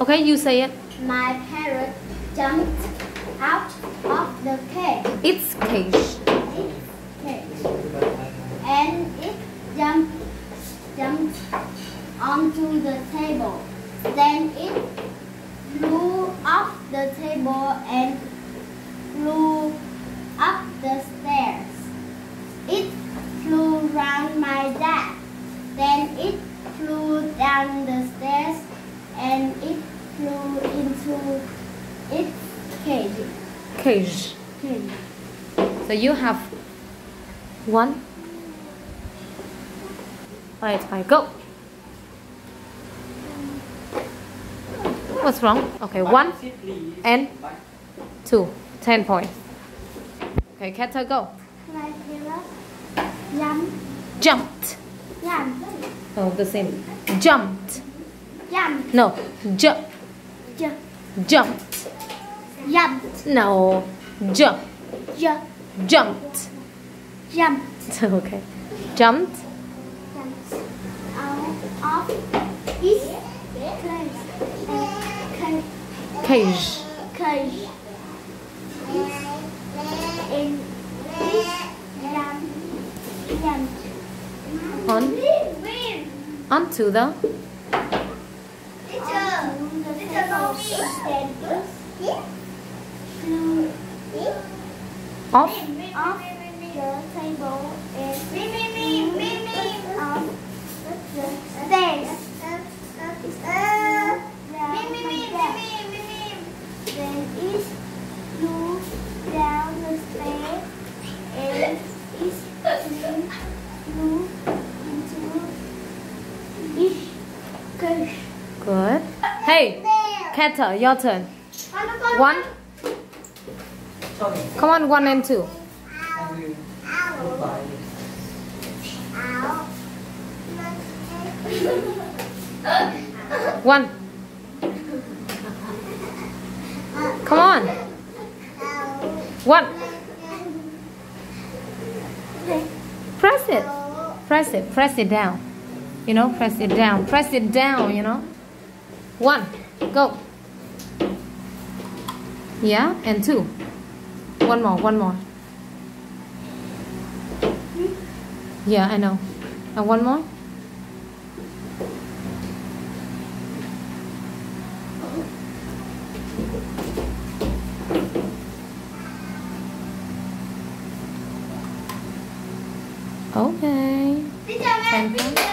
Okay, you say it. My parrot jumped out of the cage. It's cage. Its cage. And it jumped, jumped onto the table. Then it flew off the table and flew up the stairs. It flew round my dad. Then it flew down the stairs and it flew into its cage. Cage. cage. So you have one. Alright, I go. What's wrong? Okay, one and two. Ten points. Okay, Keter, go. My parrot jumped, Jumped. jumped, Oh, the same. Jumped. jumped, No, jump. jumped, Jumped. Jumped, No, jump. jumped, Jumped. jumped. okay. Jumped. jumped out of cage. Cage. Cage. cage. And it jumped, jumped. On. Onto the. Flew Off. off the table and flew off the stairs. Then it flew down the stairs and it flew into its cage. Good. Hey, Keter, your turn. One. Come on, one and two. One. Come on. One. Press it. Press it. Press it down. You know, press it down. Press it down, you know. One. Go. Yeah, and two. One more, one more. Yeah, I know. And one more. Okay.